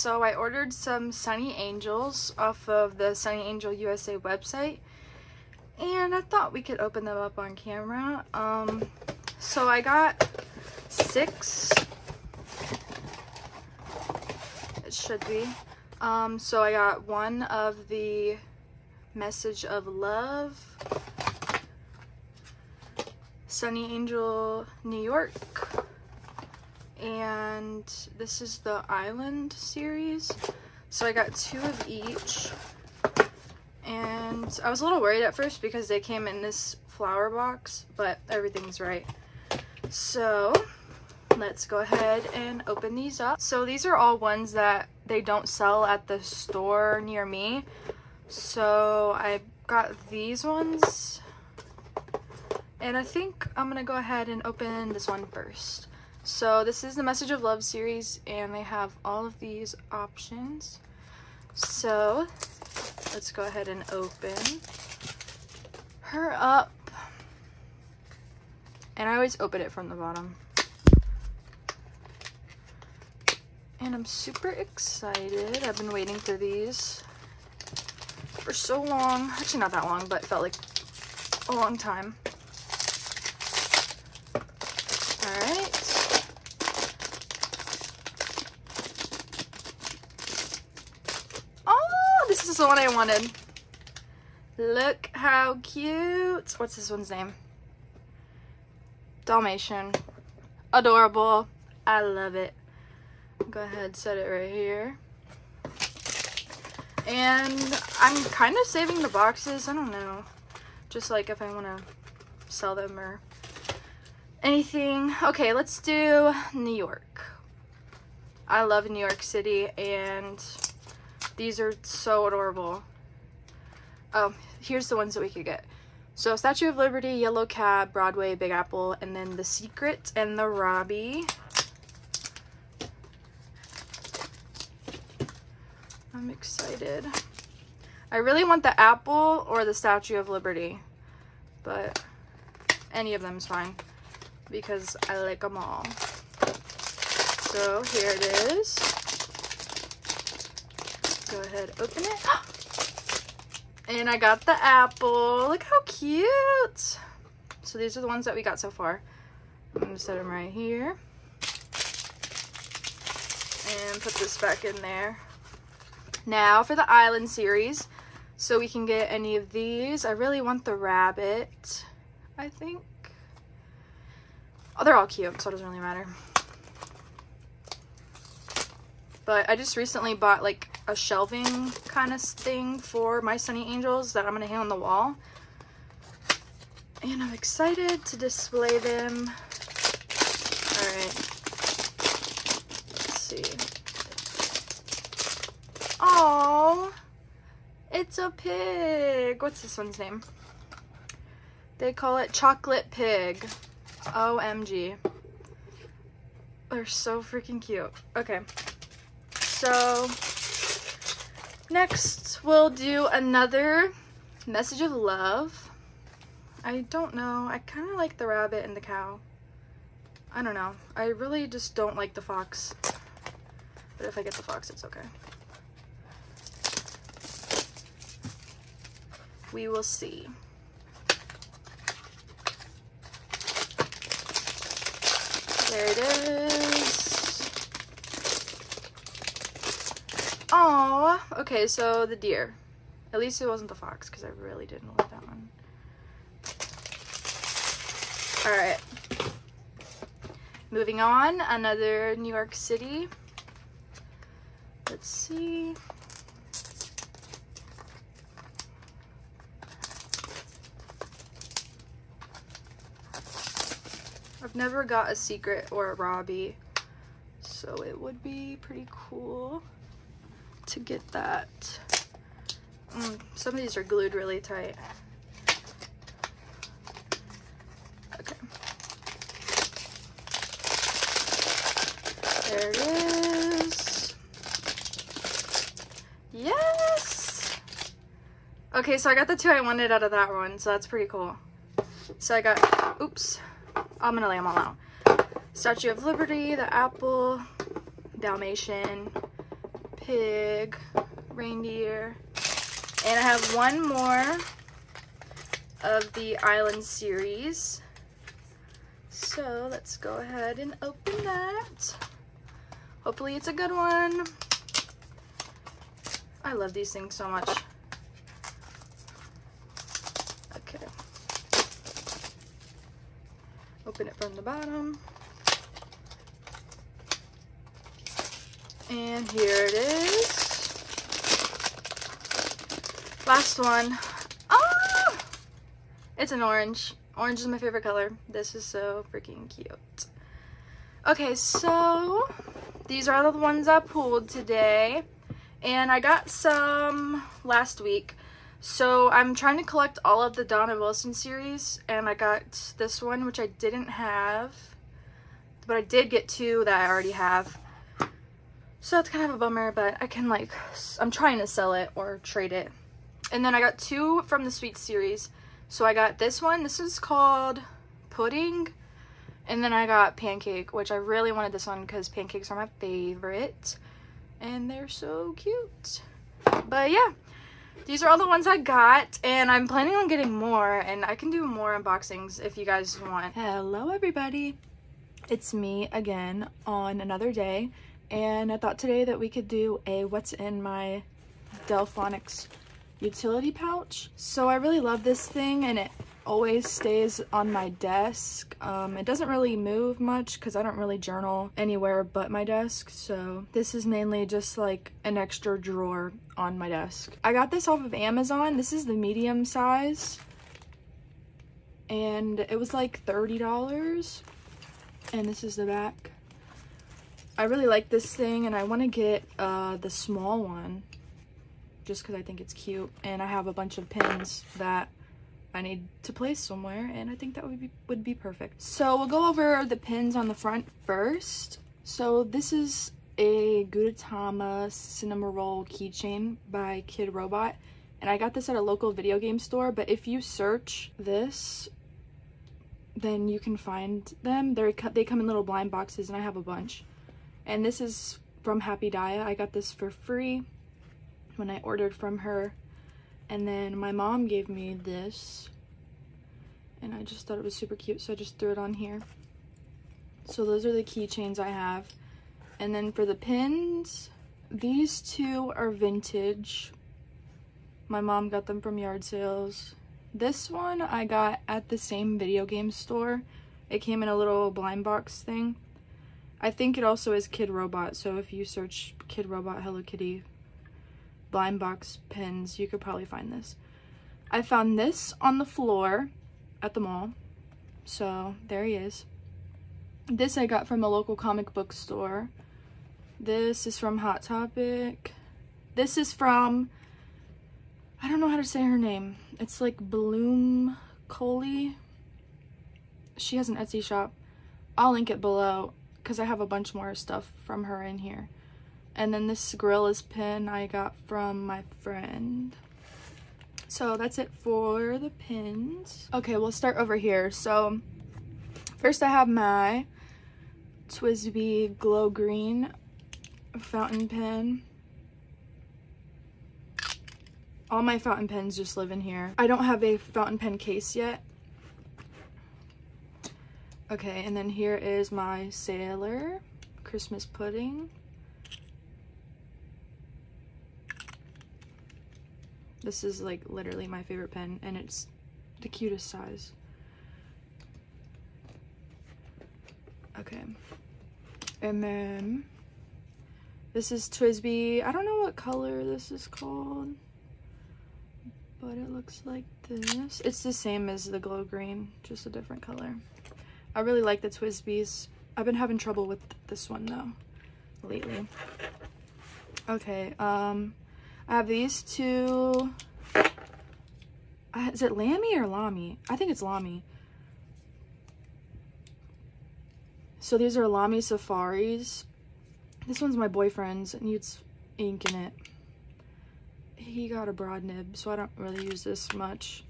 so I ordered some Sonny Angels off of the Sunny Angel USA website and I thought we could open them up on camera. Um, so I got six, it should be. Um, so I got one of the Message of Love, Sonny Angel New York, and this is the Island series. So I got two of each. And I was a little worried at first because they came in this flower box, but everything's right. So let's go ahead and open these up. So these are all ones that they don't sell at the store near me. So I got these ones. And I think I'm gonna go ahead and open this one first. So this is the Message of Love series and they have all of these options. So let's go ahead and open her up. And I always open it from the bottom. And I'm super excited. I've been waiting for these for so long. Actually, not that long, but felt like a long time. All right. Oh, this is the one I wanted. Look how cute. What's this one's name? Dalmatian. Adorable. I love it. Go ahead, set it right here. And I'm kind of saving the boxes. I don't know. Just like if I want to sell them or anything. Okay, let's do New York. I love New York City and these are so adorable. Oh, here's the ones that we could get. So Statue of Liberty, Yellow Cab, Broadway, Big Apple, and then The Secret and the Robbie. I'm excited. I really want the apple or the Statue of Liberty, but any of them is fine because I like them all. So here it is. Go ahead, open it. Ah! And I got the apple. Look how cute. So these are the ones that we got so far. I'm gonna set them right here. And put this back in there. Now for the island series. So we can get any of these. I really want the rabbit, I think. Oh, they're all cute, so it doesn't really matter. But I just recently bought like a shelving kind of thing for my Sonny Angels that I'm going to hang on the wall. And I'm excited to display them. Alright. Let's see. Oh, It's a pig! What's this one's name? They call it Chocolate Pig. OMG. They're so freaking cute. Okay. So, Next, we'll do another message of love. I don't know. I kind of like the rabbit and the cow. I don't know. I really just don't like the fox. But if I get the fox, it's okay. We will see. There it is. Oh, okay, so the deer. At least it wasn't the fox, because I really didn't like that one. Alright. Moving on, another New York City. Let's see. I've never got a secret or a Robbie, so it would be pretty cool to get that. Mm, some of these are glued really tight. Okay. There it is. Yes! Okay, so I got the two I wanted out of that one, so that's pretty cool. So I got, oops, I'm gonna lay them all out. Statue of Liberty, the apple, Dalmatian, pig, reindeer. And I have one more of the Island series. So let's go ahead and open that. Hopefully it's a good one. I love these things so much. Okay. Open it from the bottom. And here it is. Last one. Ah! It's an orange. Orange is my favorite color. This is so freaking cute. Okay, so these are the ones I pulled today. And I got some last week. So I'm trying to collect all of the Donna Wilson series. And I got this one, which I didn't have. But I did get two that I already have. So that's kind of a bummer, but I can like, I'm trying to sell it or trade it. And then I got two from the Sweet series. So I got this one. This is called Pudding. And then I got Pancake, which I really wanted this one because pancakes are my favorite. And they're so cute. But yeah, these are all the ones I got. And I'm planning on getting more. And I can do more unboxings if you guys want. Hello, everybody. It's me again on another day and I thought today that we could do a what's in my Delfonics utility pouch. So I really love this thing and it always stays on my desk. Um, it doesn't really move much because I don't really journal anywhere but my desk. So this is mainly just like an extra drawer on my desk. I got this off of Amazon. This is the medium size and it was like $30 and this is the back. I really like this thing and I want to get uh, the small one just because I think it's cute and I have a bunch of pins that I need to place somewhere and I think that would be would be perfect. So we'll go over the pins on the front first. So this is a Gudetama Cinnamoroll keychain by Kidrobot and I got this at a local video game store but if you search this then you can find them. They're, they come in little blind boxes and I have a bunch. And this is from Happy Daya. I got this for free when I ordered from her. And then my mom gave me this. And I just thought it was super cute, so I just threw it on here. So those are the keychains I have. And then for the pins, these two are vintage. My mom got them from yard sales. This one I got at the same video game store. It came in a little blind box thing. I think it also is Kidrobot, so if you search Kidrobot Hello Kitty blind box pins, you could probably find this. I found this on the floor at the mall, so there he is. This I got from a local comic book store. This is from Hot Topic. This is from, I don't know how to say her name. It's like Bloom Coley. She has an Etsy shop. I'll link it below because I have a bunch more stuff from her in here. And then this Gorillaz pin I got from my friend. So that's it for the pins. Okay, we'll start over here. So first I have my TWSBI Glow Green fountain pen. All my fountain pens just live in here. I don't have a fountain pen case yet, Okay, and then here is my Sailor Christmas pudding. This is like literally my favorite pen and it's the cutest size. Okay. And then this is TWSBI. I don't know what color this is called, but it looks like this. It's the same as the glow green, just a different color. I really like the TWSBIs. I've been having trouble with this one though lately. Okay, um, I have these two. Uh, is it Lamy or Lamy? I think it's Lamy. So these are Lamy Safaris. This one's my boyfriend's and it's ink in it. He got a broad nib, so I don't really use this much.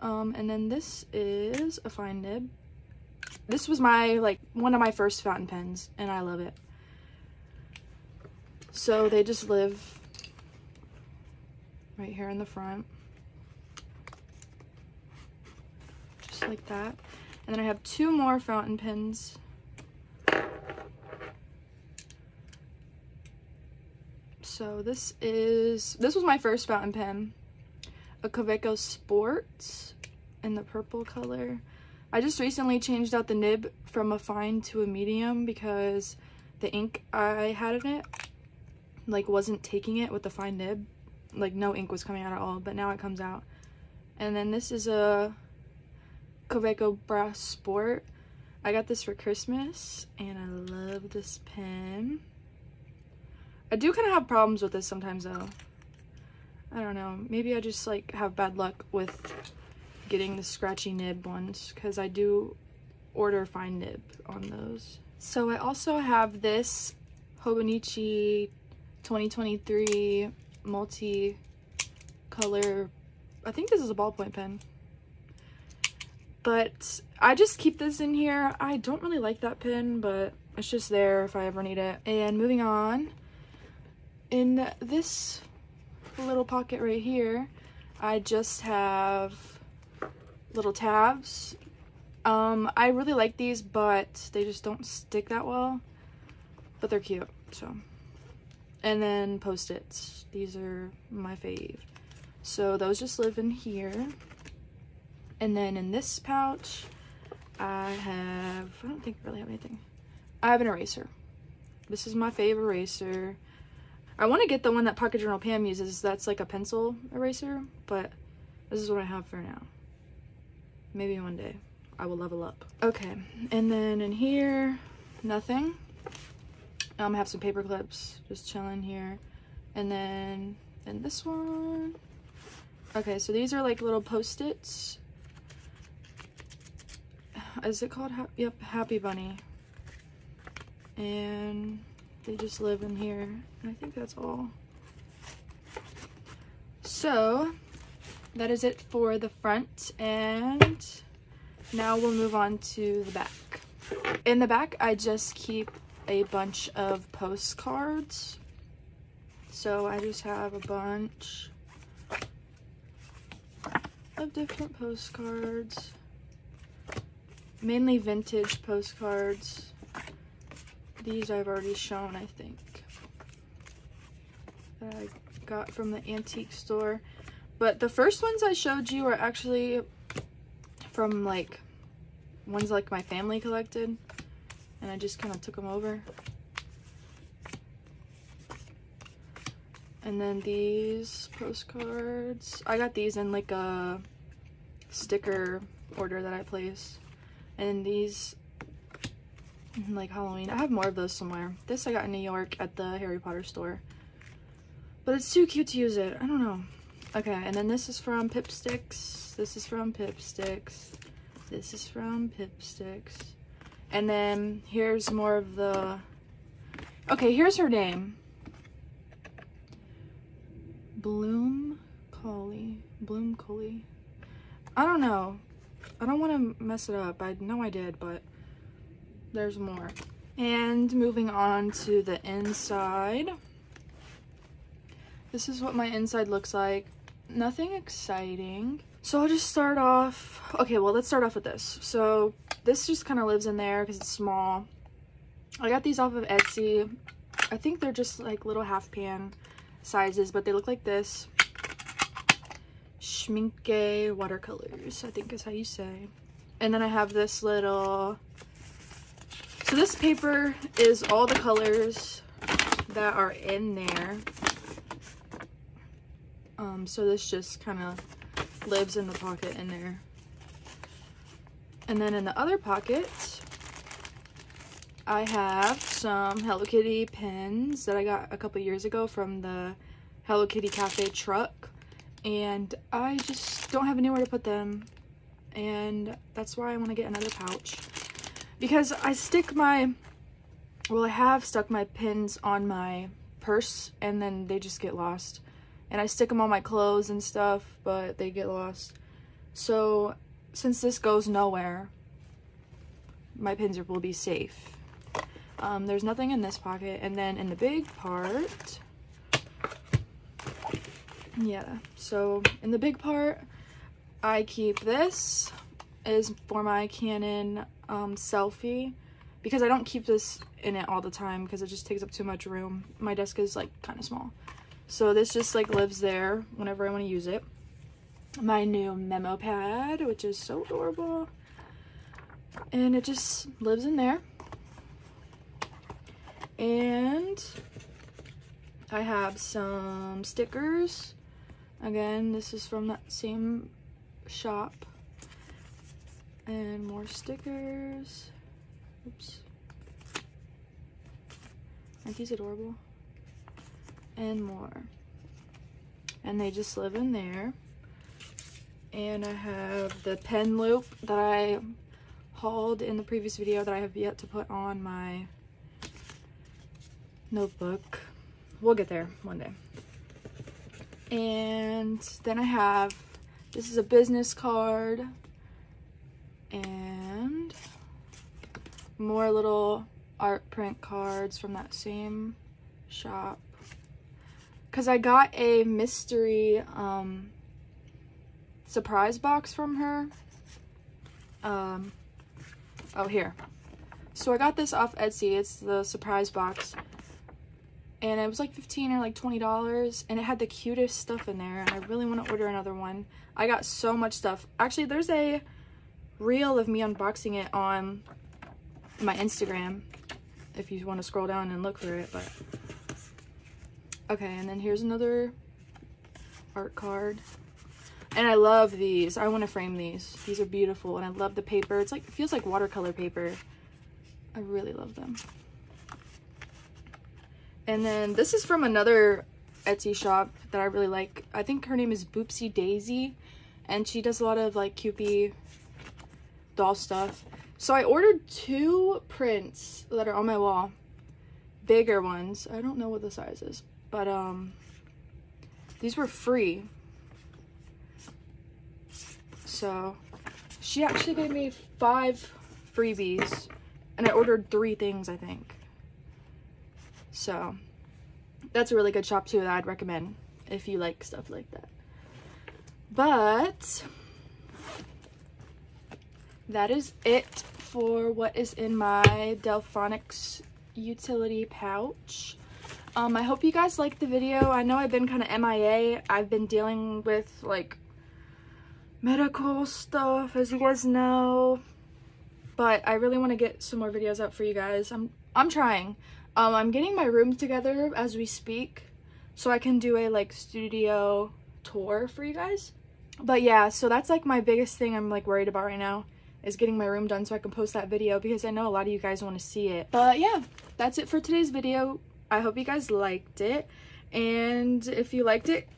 Um, and then this is a fine nib this was my like one of my first fountain pens and I love it So they just live right here in the front. Just like that. And then I have two more fountain pens. So this is, this was my first fountain pen. A Kaweco Sport in the purple color. I just recently changed out the nib from a fine to a medium because the ink I had in it like wasn't taking it with the fine nib. Like no ink was coming out at all, but now it comes out. And then this is a Kaweco Brass Sport. I got this for Christmas and I love this pen. I do kind of have problems with this sometimes though. I don't know. Maybe I just like have bad luck with getting the scratchy nib ones because I do order fine nib on those. So I also have this Hobonichi 2023 multi-color, I think this is a ballpoint pen. But I just keep this in here. I don't really like that pen, but it's just there if I ever need it. And moving on, in this little pocket right here, I just have little tabs. Um, I really like these, but they just don't stick that well. But they're cute, so. And then post-its. These are my fave. So those just live in here. And then in this pouch, I have, I don't think I really have anything. I have an eraser. This is my favorite eraser. I want to get the one that Pocket Journal Pam uses. That's like a pencil eraser, but this is what I have for now. Maybe one day I will level up. Okay, and then in here, nothing. Um, I have some paper clips just chilling here. And then in this one, okay, so these are like little post-its. Is it called? Ha yep, Happy Bunny. And they just live in here. I think that's all. So, that is it for the front and now we'll move on to the back. In the back, I just keep a bunch of postcards. So I just have a bunch of different postcards. Mainly vintage postcards. These I've already shown, I think. That I got from the antique store. But the first ones I showed you are actually from like ones like my family collected. And I just kind of took them over. And then these postcards. I got these in like a sticker order that I placed. And these mm-hmm, like Halloween. I have more of those somewhere. This I got in New York at the Harry Potter store. But it's too cute to use it. I don't know. Okay, and then this is from Pipsticks. This is from Pipsticks. This is from Pipsticks. And then here's more of the... Okay, here's her name. Bloom Collie. Bloom Collie. I don't know. I don't want to mess it up. I know I did, but there's more. And moving on to the inside. This is what my inside looks like nothing exciting. So I'll just start off, okay, well, let's start off with this. So this just kind of lives in there because it's small. I got these off of Etsy. I think they're just like little half pan sizes, but they look like this. Schmincke watercolors, I think is how you say. And then I have this little, so this paper is all the colors that are in there. Um, so this just kind of lives in the pocket in there. And then in the other pocket, I have some Hello Kitty pins that I got a couple years ago from the Hello Kitty Cafe truck. And I just don't have anywhere to put them. And that's why I want to get another pouch. Because I stick my, well I have stuck my pins on my purse and then they just get lost and I stick them on my clothes and stuff, but they get lost. So since this goes nowhere, my pins will be safe. Um, there's nothing in this pocket. And then in the big part, yeah, so in the big part, I keep this is for my Canon um, Selphy because I don't keep this in it all the time because it just takes up too much room. My desk is like kind of small. So this just like lives there whenever I want to use it. My new memo pad, which is so adorable. And it just lives in there. And I have some stickers. Again, this is from that same shop. And more stickers. Oops. Aren't these adorable? And more. And they just live in there. And I have the pen loop that I hauled in the previous video that I have yet to put on my notebook. We'll get there one day. And then I have, this is a business card and more little art print cards from that same shop. Because I got a mystery um, surprise box from her. Um, oh, here. So I got this off Etsy. It's the surprise box. And it was like 15 or like $20. And it had the cutest stuff in there. And I really want to order another one. I got so much stuff. Actually, there's a reel of me unboxing it on my Instagram if you want to scroll down and look for it but okay and then here's another art card. And I love these. I want to frame these. These are beautiful and I love the paper. It's like it feels like watercolor paper. I really love them. And then this is from another Etsy shop that I really like. I think her name is Boopsie Daisy and she does a lot of like Kewpie doll stuff. So I ordered two prints that are on my wall. Bigger ones. I don't know what the size is. But um these were free. So she actually gave me five freebies. And I ordered three things, I think. So that's a really good shop too that I'd recommend if you like stuff like that. But that is it for what is in my Delfonics utility pouch. Um, I hope you guys liked the video. I know I've been kind of MIA. I've been dealing with like medical stuff, as you guys know. But I really want to get some more videos up for you guys. I'm I'm trying. Um, I'm getting my room together as we speak, so I can do a like studio tour for you guys. But yeah, so that's like my biggest thing I'm like worried about right now is getting my room done so I can post that video because I know a lot of you guys want to see it. But yeah, that's it for today's video. I hope you guys liked it. And if you liked it,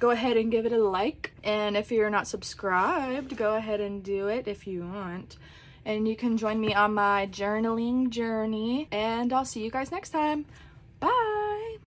go ahead and give it a like. And if you're not subscribed, go ahead and do it if you want. And you can join me on my journaling journey. And I'll see you guys next time.